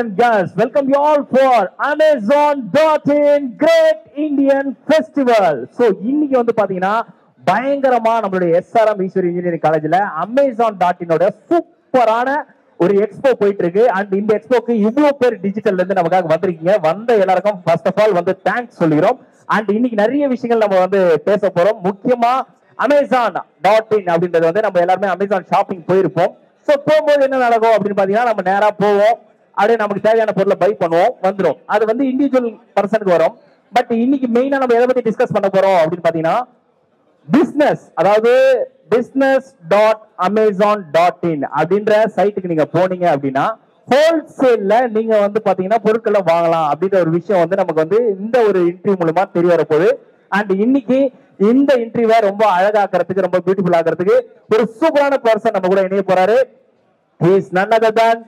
and girls, welcome you all for Amazon.in Great Indian Festival. So, இன்னைக்கு வந்து பாத்தீங்கன்னா பயங்கரமா நம்மளுடைய எஸ்ஆர்எம் ஈஸ்வரி இன்ஜினியரிங் காலேஜ்ல அமேசான் டாட் இன்னோட சூப்பரான ஒரு எக்ஸ்போ போயிட்டு இருக்கு அண்ட் இந்த எக்ஸ்போக்கு இவ்வளவு பேர் டிஜிட்டல்ல இருந்து நமக்காக வந்திருக்கீங்க. வந்த எல்லாருக்கும் ஃபர்ஸ்ட் ஆஃப் ஆல் வந்து தேங்க்ஸ் சொல்லிக்கிறோம். அண்ட் இன்னைக்கு நிறைய விஷயங்கள் நம்ம வந்து பேச போறோம். முக்கியமா அமேசான் டாட் இன் அப்படின்றது வந்து நம்ம எல்லாருமே அமேசான் ஷாப்பிங் போயிருப்போம். ஸோ போகும்போது என்ன நடக்கும் அப்படின்னு பாத்தீங்கன்னா நம்ம நேரா போவோம். அப்படியே நமக்கு தேவையான பொருளை பை பண்ணுவோம் வந்துடும் அது வந்து இண்டிவிஜுவல் பர்சனுக்கு வரும். பட் இன்னைக்கு மெயினா நம்ம எதை பத்தி டிஸ்கஸ் பண்ண போறோம் அப்படின்னு பாத்தீங்கன்னா பிசினஸ் அதாவது business dot Amazon dot in அப்படின்ற சைட்டுக்கு நீங்க போனீங்க அப்படின்னா ஹோல்சேல்ல நீங்க வந்து பாத்தீங்கன்னா பொருட்களை வாங்கலாம் அப்படின்ற ஒரு விஷயம் வந்து நமக்கு வந்து இந்த ஒரு இன்டர்வியூ மூலமா தெரிய வரப்போகுது அண்ட் இன்னைக்கு இந்த இன்டர்வியூவை ரொம்ப அழகாக்கிறதுக்கு ரொம்ப பியூட்டிஃபுல் ஆகிறதுக்கு ஒரு சூப்பரான பர்சன் நம்ம கூட இணைய போறாரு. இஸ் is தான்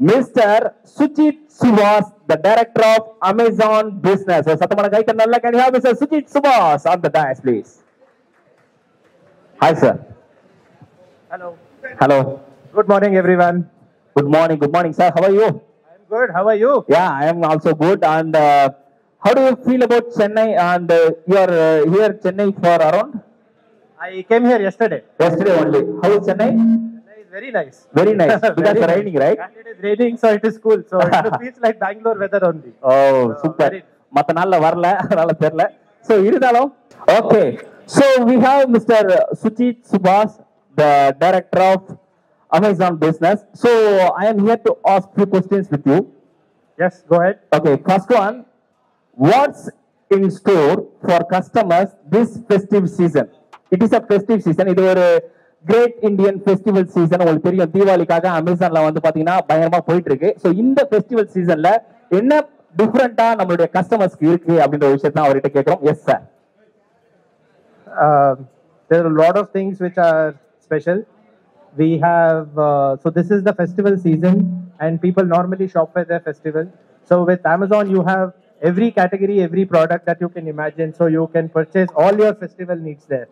Mr. Sujit Subhas, the director of Amazon Business. So, Satamana Gai Kannalla, can you have Mr. Sujit Subhas on the dais, please? Hi, sir. Hello. Hello. Good morning, everyone. Good morning. Good morning, sir. How are you? I'm good. How are you? Yeah, I am also good. And uh, how do you feel about Chennai? And uh, you are uh, here Chennai for around? I came here yesterday. Yesterday only. How is Chennai? very nice. Very nice. Because very raining, right? It is raining, so it is cool. So it feels like Bangalore weather only. Oh, so, super. Matanala varla, nala perla. So, irudalo. Okay. So, we have Mr. Sujit Subhas, the director of Amazon Business. So, I am here to ask few questions with you. Yes, go ahead. Okay, first one. What's in store for customers this festive season? It is a festive season. It is a festive season. Great Indian festival season உங்களுக்கு தெரியும் தீபாவளிக்காக அமேசான்ல வந்து பாத்தீங்கன்னா பயங்கரமா போயிட்டு இருக்கு so இந்த festival சீசன்ல என்ன டிஃப்ரெண்டா நம்மளுடைய கஸ்டமர்ஸ்க்கு இருக்கு அப்படின்ற ஒரு விஷயத்தை அவர்கிட்ட கேட்கிறோம் yes sir Um, there are a lot of things which are special. We have, uh, so this is the festival season, and people normally shop for their festival. So with Amazon, you have every category, every product that you can imagine. So you can purchase all your festival needs there.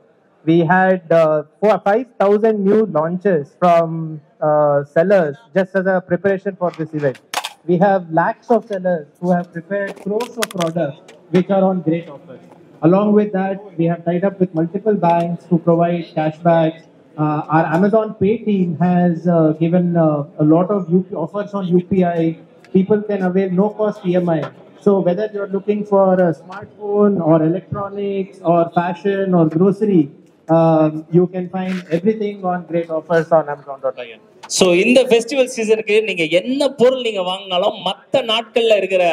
We had uh, four, 5,000 new launches from uh, sellers just as a preparation for this event. We have lakhs of sellers who have prepared crores of products which are on great offers. Along with that, we have tied up with multiple banks to provide cashbacks. Uh, our Amazon Pay team has uh, given uh, a lot of UP offers on UPI. People can avail no cost EMI. So whether you're looking for a smartphone or electronics or fashion or grocery, um, you can find everything on great offers on Amazon.in. So இந்த festival சீசனுக்கு நீங்க என்ன பொருள் நீங்க வாங்கினாலும் மற்ற நாட்கள்ல இருக்கிற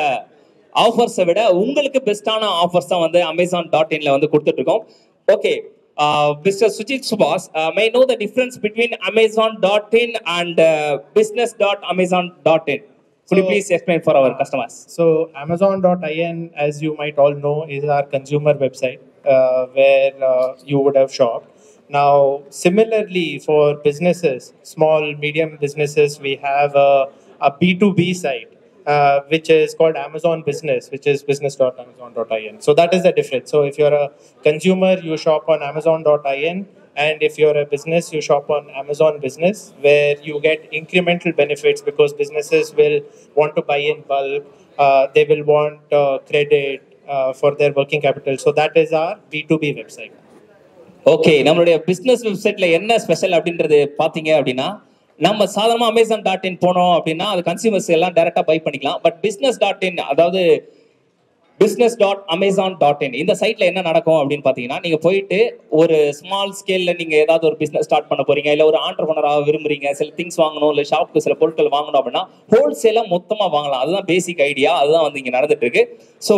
ஆஃபர்ஸை விட உங்களுக்கு பெஸ்டான ஆஃபர்ஸ் தான் வந்து அமேசான் டாட் இன்ல வந்து கொடுத்துட்டு இருக்கோம் ஓகே மிஸ்டர் சுஜித் சுபாஷ் may know the difference between Amazon dot in and business dot Amazon dot in Could you So- please explain for our customers? So Amazon.in, as you might all know, is our consumer website uh, where uh, you would have shopped. Now, similarly for businesses, small, medium businesses, we have a, a B2B site, uh, which is called Amazon Business, which is business.amazon.in. So that is the difference. So if you're a consumer, you shop on Amazon.in. And if you're a business, you shop on Amazon Business, where you get incremental benefits because businesses will want to buy in bulk. Uh, they will want uh, credit Uh, for their working capital. So that is our B2B website. Okay நம்மளுடைய business வெப்சைட்ல என்ன special அப்படின்றது பாத்தீங்க அப்படின்னா நம்ம சாதாரணமா Amazon dot இன் போனோம் அப்படின்னா அது கன்சியூமர்ஸ் எல்லாம் டைரக்டா பை பண்ணிக்கலாம் பட் பிஸ்னஸ் டாட் இன் அதாவது business dot Amazon dot in இந்த சைட்ல என்ன நடக்கும் அப்படின்னு பாத்தீங்கன்னா நீங்க போயிட்டு ஒரு ஸ்மால் ஸ்கேல்ல நீங்க ஏதாவது ஒரு பிஸ்னஸ் ஸ்டார்ட் பண்ண போறீங்க இல்ல ஒரு ஆண்டர்பனராக விரும்புறீங்க சில திங்ஸ் வாங்கணும் இல்ல ஷாப்க்கு சில பொருட்கள் வாங்கணும் அப்படின்னா ஹோல்சேலா மொத்தமா வாங்கலாம் அதுதான் பேசிக் ஐடியா அதுதான் வந்து இங்க நடந்துட்டு இருக்கு so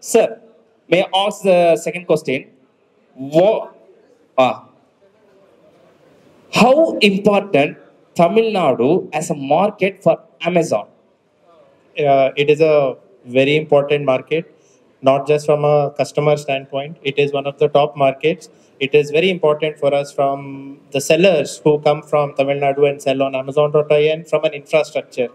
Sir, may I ask the second question? What, uh, ah. how important Tamil Nadu as a market for Amazon? Uh, it is a very important market, not just from a customer standpoint. It is one of the top markets. It is very important for us from the sellers who come from Tamil Nadu and sell on Amazon.in from an infrastructure.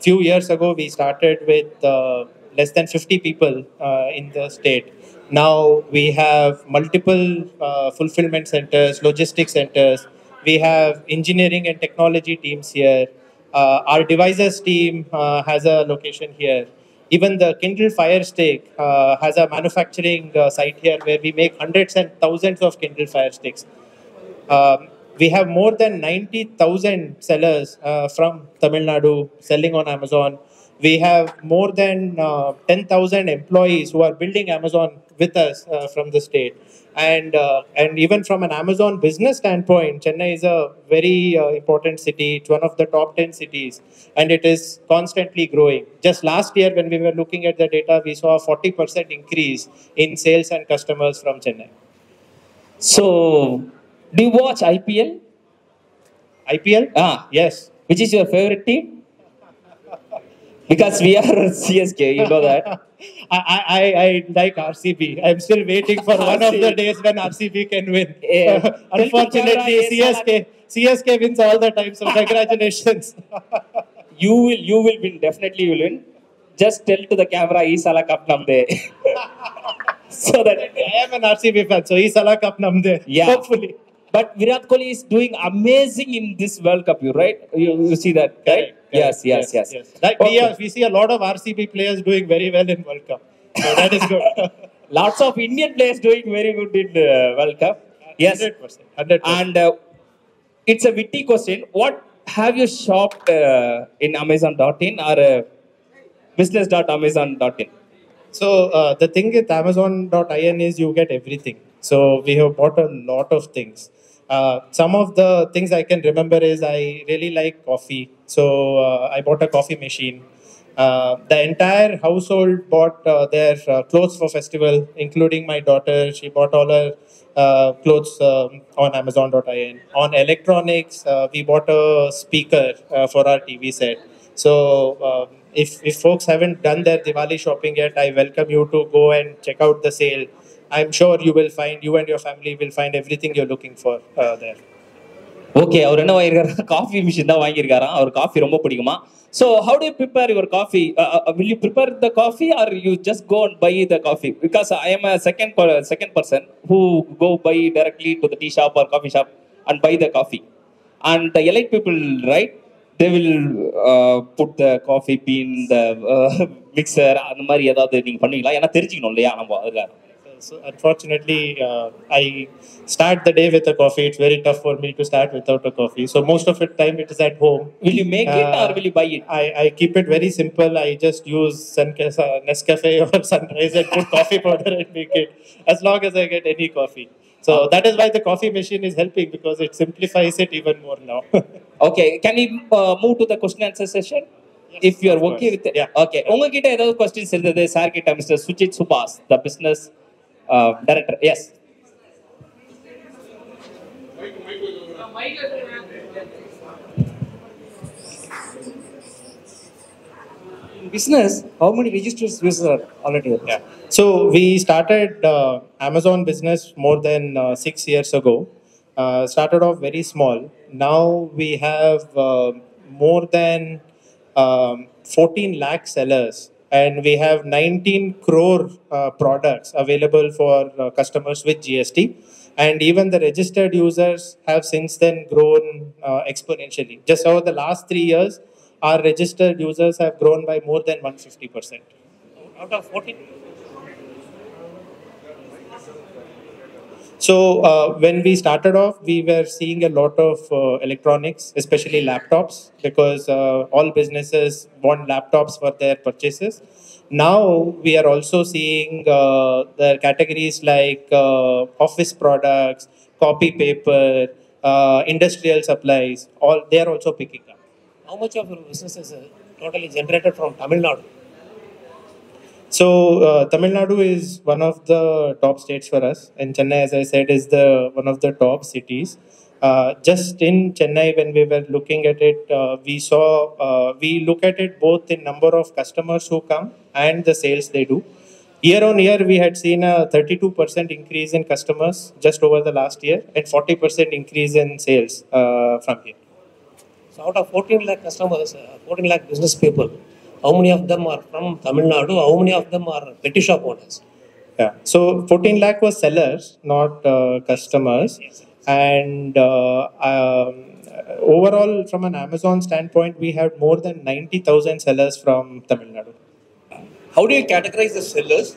Few years ago, we started with uh, less than 50 people uh, in the state. Now we have multiple uh, fulfillment centers, logistics centers. We have engineering and technology teams here Uh, our devices team has a location here. Even the Kindle Fire Stick uh, has a manufacturing uh, site here where we make hundreds and thousands of Kindle Fire Sticks. Um, we have more than 90,000 sellers uh, from Tamil Nadu selling on Amazon. We have more than uh, 10,000 employees who are building Amazon with us uh, from the state. And, uh, and even from an Amazon business standpoint, Chennai is a very uh, important city. It's one of the top 10 cities, and it is constantly growing. Just last year, when we were looking at the data, we saw a 40% increase in sales and customers from Chennai. So, do you watch IPL? IPL? Ah, Yes. which is your favorite team? Because we are CSK, you know that. I, I, I- like RCB. I'm still waiting for one of the days when RCB can win. Yeah. Tell to camera, Unfortunately, CSK CSK wins all the time. So congratulations. You will, you will win. Definitely, you will win. Just tell to the camera, "Ee sala cup namde." so that I am an RCB fan, so he's Salah Cup namde. Yeah. Hopefully. But Virat Kohli is doing amazing in this World Cup. You right? You, you see that, right? Correct, Yes, correct. yes, yes. Like we, Okay. are, we see a lot of RCB players doing very well in World Cup. So that is good. Lots of Indian players doing very good in uh, World Cup. Yes, 100%. 100%. and uh, it's a witty question. What have you shopped uh, in Amazon.in or uh, business.amazon.in? So uh, the thing with Amazon.in is you get everything. So we have bought a lot of things. Uh, some of the things I can remember is I really like coffee. So uh, I bought a coffee machine. Uh, the entire household bought uh, their uh, clothes for festival, including my daughter. She bought all her uh, clothes um, on Amazon.in. On electronics, uh, we bought a speaker for our TV set. So um, if, if folks haven't done their Diwali shopping yet, I welcome you to go and check out the sale. I'm sure you will find, you and your family will find everything you're looking for there. Okay அவர் என்ன வாங்கியிருக்காரு? Coffee machine தான் வாங்கியிருக்காராம். அவர் coffee ரொம்ப பிடிக்குமா? So how to prepare your coffee will you prepare the coffee or you just go and buy the coffee because I am a second second person who go buy directly to the tea shop or coffee shop and buy the coffee and the elite people right they will put the coffee bean the mixer அந்த மாதிரி ஏதாவது நீங்கள் பண்ணுவீங்களா? ஏன்னா தெரிஞ்சுக்கணும் இல்லையா? நம்ம அதுக்காக So unfortunately, uh, I start the day with a coffee. It's very tough for me to start without a coffee. So most of the time it is at home. Will you make it or will you by it I, I keep it very simple. I just use Sunca- uh, Nescafe or Sunrise and put coffee powder and make it as long as I get any coffee. So that is why the coffee machine is helping because it simplifies it even more now. Okay can you move to the question answer session if you are of okay course. With Yeah. Okay உங்ககிட்ட ஏதாவது questions இருந்தது sir கிட்ட mister Sujith Subha's the uh, director. Yes. In business, how many registered users are already there? Yeah. So we started uh, Amazon business more than uh, six years ago. Uh, started off very small. Now we have uh, more than um, 14 lakh sellers and we have 19 crore uh, products available for uh, customers with GST. And even the registered users have since then grown uh, exponentially. Just over the last three years, our registered users have grown by more than 150%. Out of 14, So uh, when we started off, we were seeing a lot of uh, electronics, especially laptops, because uh, all businesses want laptops for their purchases. Now we are also seeing uh, the categories like uh, office products, copy paper, uh, industrial supplies. All they are also picking up. how much of your business is totally generated from Tamil Nadu? So uh, Tamil Nadu is one of the top states for us, and Chennai, as I said, is the one of the top cities. Uh, just in Chennai, when we were looking at it, uh, we saw uh, we look at it both in number of customers who come and the sales they do. Year on year, we had seen a 32% increase in customers just over the last year, and 40% increase in sales uh, from here. So out of 14 lakh customers, uh, 14 lakh business people, how many of them are from Tamil Nadu? How many of them are petty shop owners? Yeah. So 14 lakh was sellers, not uh, customers. And uh, um, overall, from an Amazon standpoint, we have more than 90,000 sellers from Tamil Nadu. How do you categorize the sellers?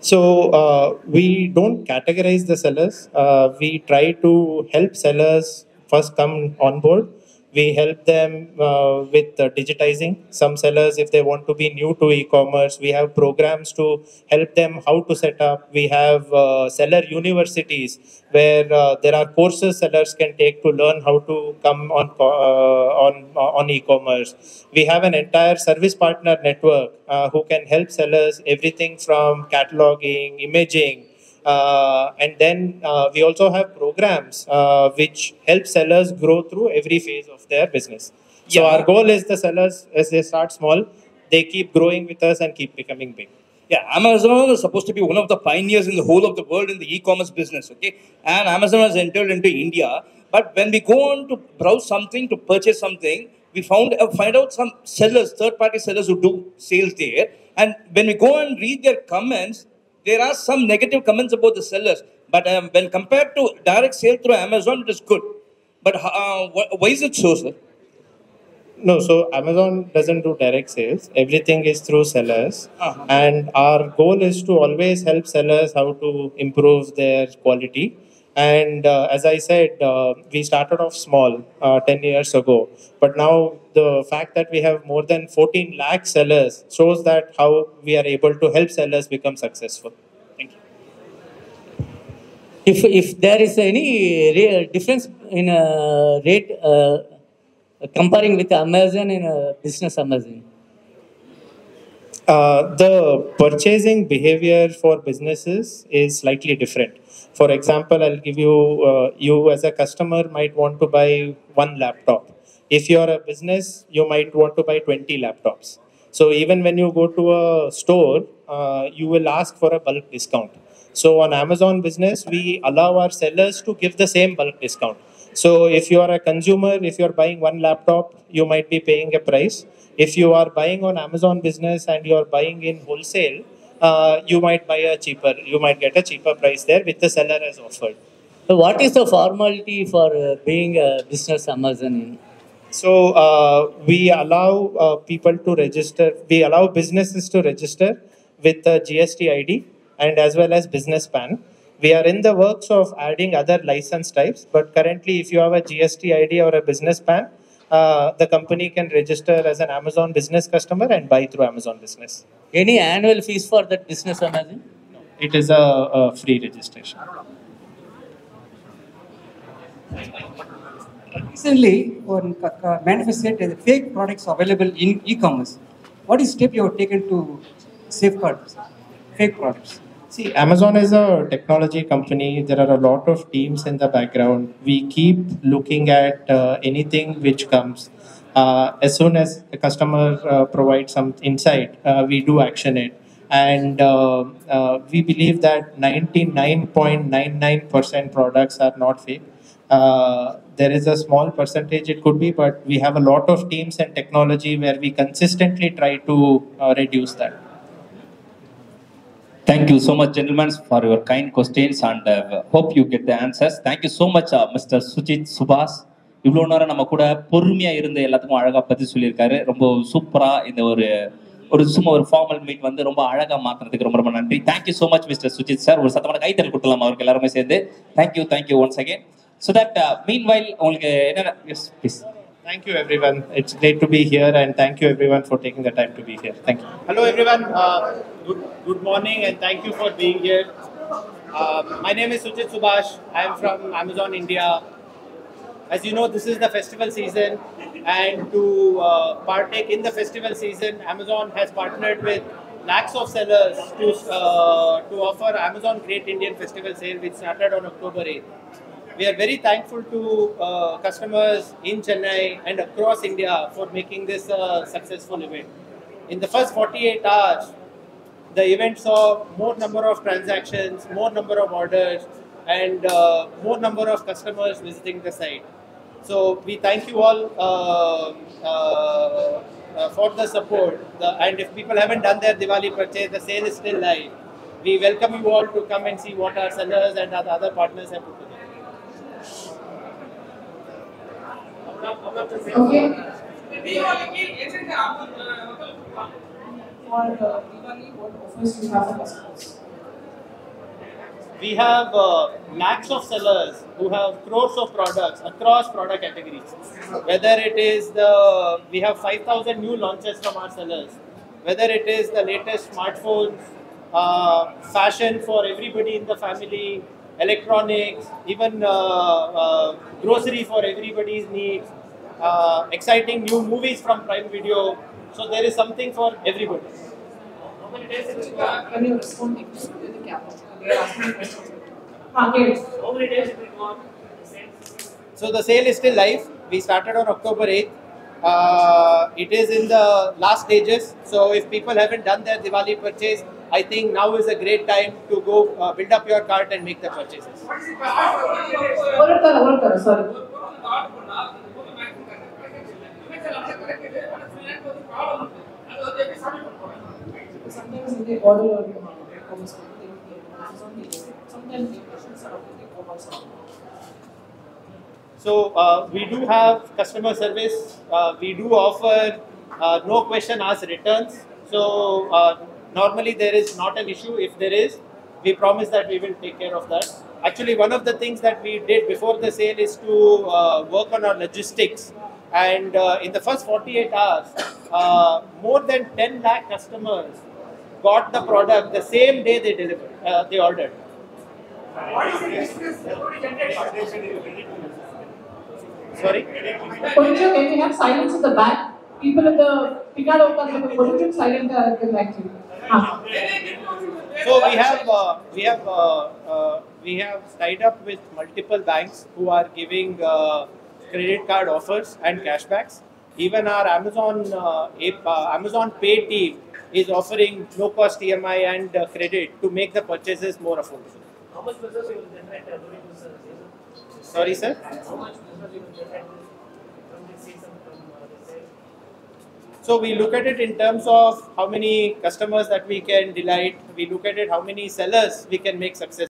So uh, we don't categorize the sellers. Uh, we try to help sellers first come on board. We help them uh, with uh, digitizing. Some sellers, if they want to be new to e-commerce, we have programs to help them how to set up. We have uh, seller universities where uh, there are courses sellers can take to learn how to come on uh, on on e-commerce. We have an entire service partner network uh, who can help sellers everything from cataloging, imaging, uh, and then uh, we also have programs uh, which help sellers grow through every phase of their business. So Yeah. our goal is the sellers as they start small, they keep growing with us and keep becoming big. Yeah, Amazon is supposed to be one of the pioneers in the whole of the world in the e-commerce business. Okay, and Amazon has entered into India. But when we go on to browse something to purchase something, we found uh, find out some sellers, third-party sellers who do sales there. And when we go and read their comments, there are some negative comments about the sellers. But um, when compared to direct sale through Amazon, it is good. But uh, wh- why is it so, sir? No, so Amazon doesn't do direct sales. Everything is through sellers. Uh-huh. And our goal is to always help sellers how to improve their quality. And uh, as I said, uh, we started off small uh, 10 years ago. But now the fact that we have more than 14 lakh sellers shows that how we are able to help sellers become successful. Thank you. If, if there is any re- difference in uh, rate uh, comparing with Amazon in uh, business Amazon, Uh, the purchasing behavior for businesses is slightly different. For example, I'll give you, uh, you as a customer might want to buy one laptop. If you're a business, you might want to buy 20 laptops. So even when you go to a store, uh, you will ask for a bulk discount. So on Amazon business, we allow our sellers to give the same bulk discount. So if you are a consumer, if you are buying one laptop, you might be paying a price. If you are buying on Amazon business and you are buying in wholesale, uh, you might buy a cheaper, you might get a cheaper price there with the seller as offered. so what is the formality for uh, being a business Amazon? So uh, we allow uh, people to register, we allow businesses to register with the GST ID and as well as business PAN. We are in the works of adding other license types, but currently, if you have a GST ID or a business PAN, uh, the company can register as an Amazon business customer and buy through Amazon business. Any annual fees for that business Amazon? No, it is a, a free registration. Recently, one c- c- manifest said that fake products available in e-commerce. What is step you have taken to safeguard fake products? See, Amazon is a technology company. There are a lot of teams in the background. We keep looking at uh, anything which comes. Uh, as soon as the customer uh, provides some insight, uh, we do action it. And uh, uh, we believe that 99.99% products are not fake. Uh, there is a small percentage it could be, but we have a lot of teams and technology where we consistently try to uh, reduce that. Thank you so much, gentlemen, for your kind questions and uh, hope you get the answers. Thank you so much, uh, Mr. Sujit Subhas. இவ்வளோ நேரம் நம்ம கூட பொறுமையா இருந்து எல்லாத்துக்கும் அழகா பத்தி சொல்லியிருக்காரு ரொம்ப சூப்பரா இந்த ஒரு ஒரு சும்மா ஒரு ஃபார்மல் மீட் வந்து ரொம்ப அழகா மாத்துறதுக்கு ரொம்ப ரொம்ப நன்றி thank you so much mister Sujith sir ஒரு சத்தமான கைத்தறல் கொடுக்கலாம் அவருக்கு எல்லாருமே சேர்ந்து thank you thank you once again so that meanwhile உங்களுக்கு என்னென்ன yes please Thank you, everyone. It's great to be here, and thank you, everyone, for taking the time to be here. Thank you. Hello, everyone. Uh, good, good morning, and thank you for being here. Uh, my name is Sujit Subhash. I am from Amazon India. As you know, this is the festival season, and to uh, partake in the festival season, Amazon has partnered with lakhs of sellers to uh, to offer Amazon Great Indian Festival Sale, which started on October 8th. We are very thankful to uh, customers in Chennai and across India for making this a successful event. In the first 48 hours, the event saw more number of transactions, more number of orders, and uh, more number of customers visiting the site. So we thank you all uh, uh, uh, for the support. The, and if people haven't done their Diwali purchase, the sale is still live. we welcome you all to come and see what our sellers and our other partners have put together. Okay. For uh, Diwali, what offers you have for customers? We have uh, lakhs of sellers who have crores of products across product categories. Whether it is the, we have 5,000 new launches from our sellers. Whether it is the latest smartphones, uh, fashion for everybody in the family, electronics, even uh, uh, grocery for everybody's needs, uh, exciting new movies from Prime Video. So there is something for everybody. When you're responding to the camera, they are asking questions. How many days will go on? So the sale is still live. We started on October 8th. Uh, it is in the last stages. So if people haven't done their Diwali purchase, I think now is a great time to go uh, build up your cart and make the purchases. Sometimes in the order the Sometimes the questions are So uh, we do have customer service. Uh, we do offer uh, no question ask returns. So uh, normally there is not an issue. If there is, we promise that we will take care of that. Actually, one of the things that we did before the sale is to uh, work on our logistics. And uh, in the first 48 hours, uh, more than 10 lakh customers got the product the same day they delivered, uh, they ordered. What is the business Sorry? Konja, can we have silence in the back? People in the Picado Konja, silent uh, at the back. So we have uh, we have uh, uh, we have tied up with multiple banks who are giving uh, credit card offers and cashbacks. Even our Amazon uh, app, uh, Amazon Pay team is offering low cost EMI and uh, credit to make the purchases more affordable. How much business you will generate during this uh, season? Sorry, sir. How much business you will generate from this season from uh, the sale? So we look at it in terms of how many customers that we can delight. We look at it how many sellers we can make successful.